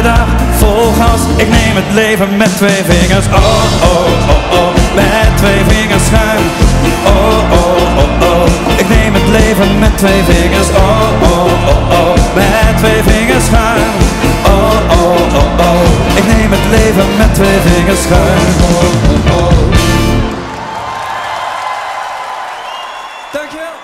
elke dag vol gas. Ik neem het leven met twee vingers. Oh, oh, oh, oh, met twee vingers schuin. Oh, oh, oh, oh, ik neem het leven met twee vingers. Oh, oh, oh, oh, met twee vingers schuin. Oh, oh, oh, oh, ik neem het leven met twee vingers schuin. Dankjewel.